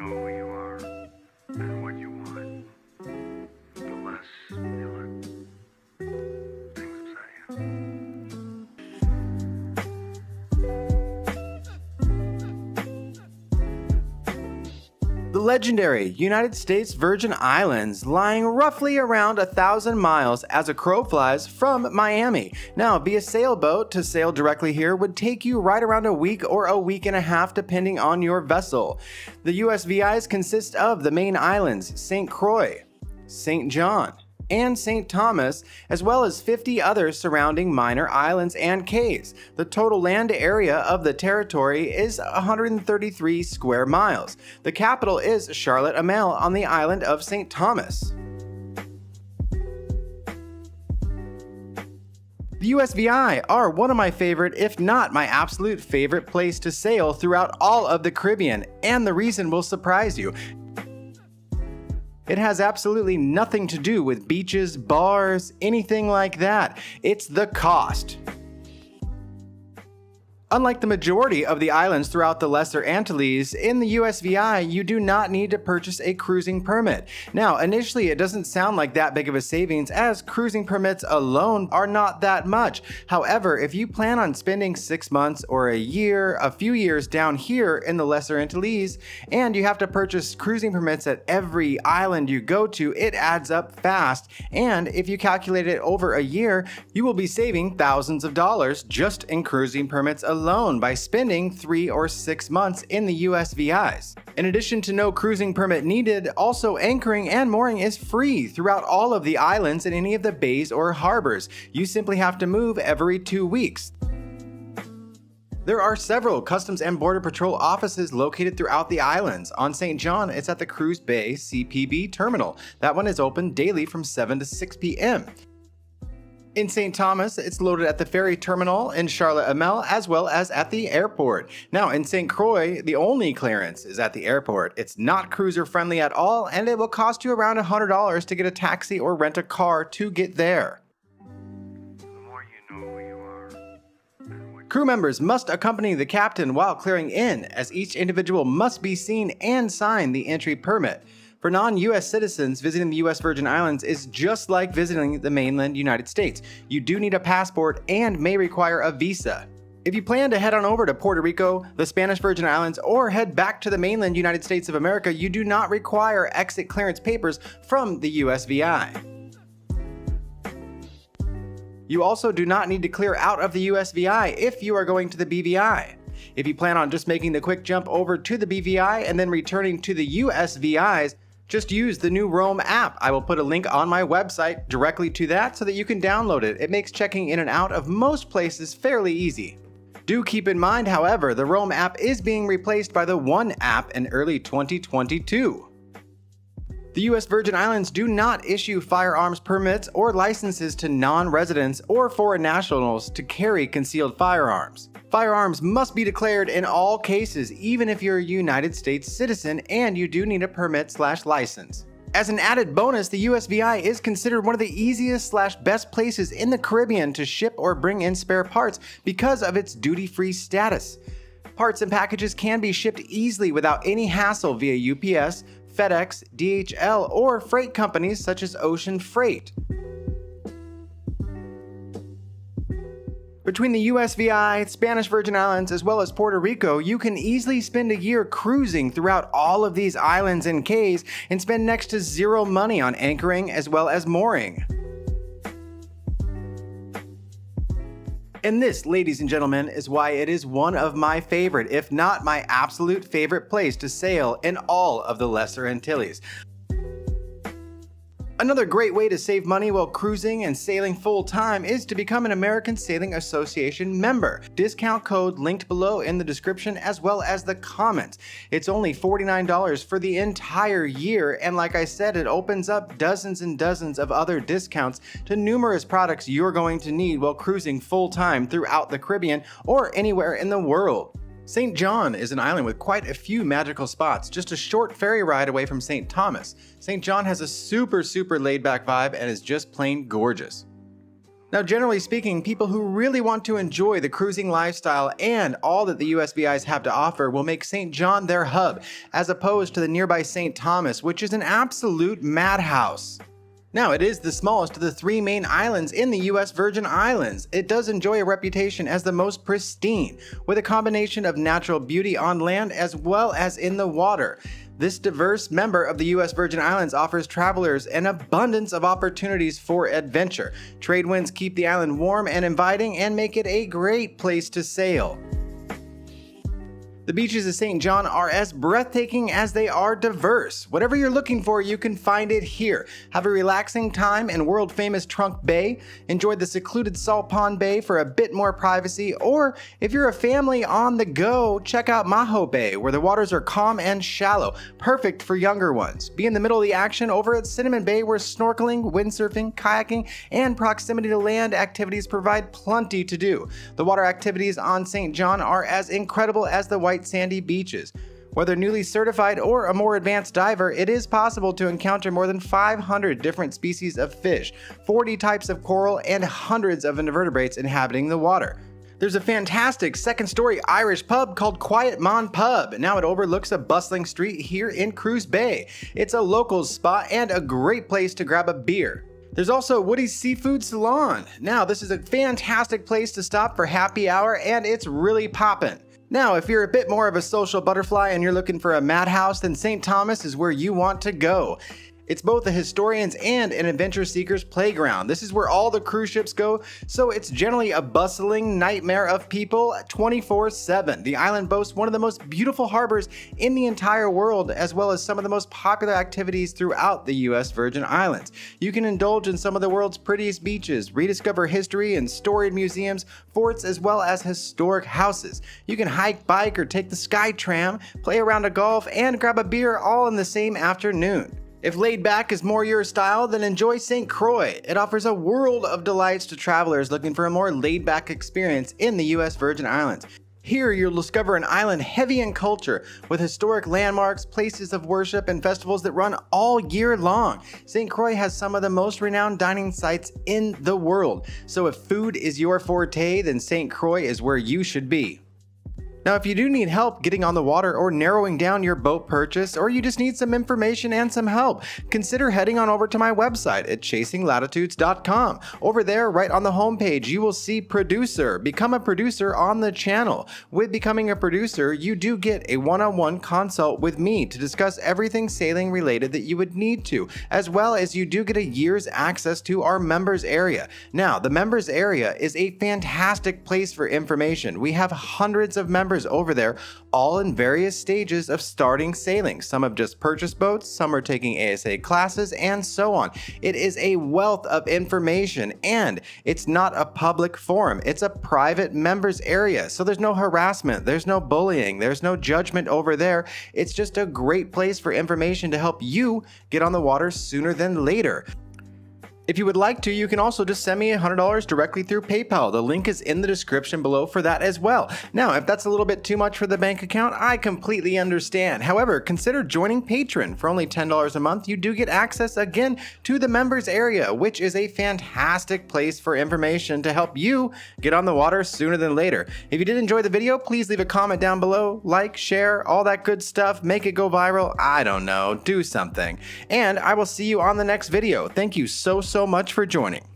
know who you are legendary United States Virgin Islands, lying roughly around a thousand miles as a crow flies from Miami. Now, via sailboat to sail directly here would take you right around a week or a week and a half, depending on your vessel. The USVIs consist of the main islands St. Croix, St. John, and St. Thomas, as well as 50 other surrounding minor islands and cays. The total land area of the territory is 133 square miles. The capital is Charlotte Amalie on the island of St. Thomas. The USVI are one of my favorite, if not my absolute favorite place to sail throughout all of the Caribbean, and the reason will surprise you. It has absolutely nothing to do with beaches, bars, anything like that. It's the cost. Unlike the majority of the islands throughout the Lesser Antilles, in the USVI, you do not need to purchase a cruising permit. Now, initially, it doesn't sound like that big of a savings, as cruising permits alone are not that much. However, if you plan on spending six months or a year, a few years down here in the Lesser Antilles, and you have to purchase cruising permits at every island you go to, it adds up fast. And if you calculate it over a year, you will be saving thousands of dollars just in cruising permits alone alone by spending three or six months in the USVIs. In addition to no cruising permit needed, also anchoring and mooring is free throughout all of the islands and any of the bays or harbors. You simply have to move every two weeks. There are several Customs and Border Patrol offices located throughout the islands. On St. John, it's at the Cruz Bay CPB terminal. That one is open daily from 7 to 6 p.m. In St. Thomas, it's loaded at the ferry terminal in Charlotte Amalie as well as at the airport. Now, in St. Croix, the only clearance is at the airport. It's not cruiser friendly at all, and it will cost you around $100 to get a taxi or rent a car to get there. The more you know who you are and what Crew members must accompany the captain while clearing in, as each individual must be seen and sign the entry permit. For non US citizens, visiting the US Virgin Islands is just like visiting the mainland United States. You do need a passport and may require a visa. If you plan to head on over to Puerto Rico, the Spanish Virgin Islands, or head back to the mainland United States of America, you do not require exit clearance papers from the USVI. You also do not need to clear out of the USVI if you are going to the BVI. If you plan on just making the quick jump over to the BVI and then returning to the USVIs, just use the new Roam app. I will put a link on my website directly to that so that you can download it. It makes checking in and out of most places fairly easy. Do keep in mind, however, the Roam app is being replaced by the One app in early 2022. The US Virgin Islands do not issue firearms permits or licenses to non residents or foreign nationals to carry concealed firearms. Firearms must be declared in all cases, even if you're a United States citizen and you do need a permit slash license. As an added bonus, the USVI is considered one of the easiest slash best places in the Caribbean to ship or bring in spare parts because of its duty-free status. Parts and packages can be shipped easily without any hassle via UPS, FedEx, DHL, or freight companies such as Ocean Freight. Between the USVI, Spanish Virgin Islands, as well as Puerto Rico, you can easily spend a year cruising throughout all of these islands and cays and spend next to zero money on anchoring as well as mooring. And this, ladies and gentlemen, is why it is one of my favorite, if not my absolute favorite place to sail in all of the Lesser Antilles. Another great way to save money while cruising and sailing full time is to become an American Sailing Association member. Discount code linked below in the description as well as the comments. It's only $49 for the entire year, and like I said, it opens up dozens and dozens of other discounts to numerous products you're going to need while cruising full time throughout the Caribbean or anywhere in the world. St. John is an island with quite a few magical spots, just a short ferry ride away from St. Thomas. St. John has a super, super laid back vibe and is just plain gorgeous. Now, generally speaking, people who really want to enjoy the cruising lifestyle and all that the USVIs have to offer will make St. John their hub, as opposed to the nearby St. Thomas, which is an absolute madhouse. Now, it is the smallest of the three main islands in the US Virgin Islands. It does enjoy a reputation as the most pristine, with a combination of natural beauty on land as well as in the water. This diverse member of the U.S. Virgin Islands offers travelers an abundance of opportunities for adventure. Trade winds keep the island warm and inviting and make it a great place to sail. The beaches of St. John are as breathtaking as they are diverse. Whatever you're looking for, you can find it here. Have a relaxing time in world famous Trunk Bay, enjoy the secluded Salt Pond Bay for a bit more privacy, or if you're a family on the go, check out Maho Bay, where the waters are calm and shallow, perfect for younger ones. Be in the middle of the action over at Cinnamon Bay, where snorkeling, windsurfing, kayaking, and proximity to land activities provide plenty to do. The water activities on St. John are as incredible as the white white sandy beaches. Whether newly certified or a more advanced diver, it is possible to encounter more than 500 different species of fish, 40 types of coral, and hundreds of invertebrates inhabiting the water. There's a fantastic second story Irish pub called Quiet Mon Pub. Now it overlooks a bustling street here in Cruz Bay. It's a locals spot and a great place to grab a beer. There's also Woody's Seafood Saloon. Now, this is a fantastic place to stop for happy hour and it's really poppin'. Now, if you're a bit more of a social butterfly and you're looking for a madhouse, then St. Thomas is where you want to go. It's both a historian's and an adventure seeker's playground. This is where all the cruise ships go, so it's generally a bustling nightmare of people 24 7. The island boasts one of the most beautiful harbors in the entire world, as well as some of the most popular activities throughout the US Virgin Islands. You can indulge in some of the world's prettiest beaches, rediscover history and storied museums, forts, as well as historic houses. You can hike, bike, or take the Sky Tram, play around a golf, and grab a beer all in the same afternoon. If laid back is more your style, then enjoy St. Croix. It offers a world of delights to travelers looking for a more laid back experience in the US Virgin Islands. Here, you'll discover an island heavy in culture with historic landmarks, places of worship, and festivals that run all year long. St. Croix has some of the most renowned dining sites in the world. So, if food is your forte, then St. Croix is where you should be. Now, if you do need help getting on the water or narrowing down your boat purchase, or you just need some information and some help, consider heading on over to my website at chasinglatitudes.com. Over there, right on the homepage, you will see producer. Become a producer on the channel. With becoming a producer, you do get a one on one consult with me to discuss everything sailing related that you would need to, as well as you do get a year's access to our members area. Now, the members area is a fantastic place for information. We have hundreds of members over there, all in various stages of starting sailing. Some have just purchased boats, some are taking ASA classes, and so on. It is a wealth of information, and it's not a public forum, it's a private members area. So there's no harassment, there's no bullying, there's no judgment over there. It's just a great place for information to help you get on the water sooner than later. If you would like to, you can also just send me $100 directly through PayPal. The link is in the description below for that as well. Now, if that's a little bit too much for the bank account, I completely understand. However, consider joining Patreon. For only $10 a month, you do get access again to the members area, which is a fantastic place for information to help you get on the water sooner than later. If you did enjoy the video, please leave a comment down below, like, share, all that good stuff, make it go viral. I don't know, do something. And I will see you on the next video. Thank you so, so so much for joining.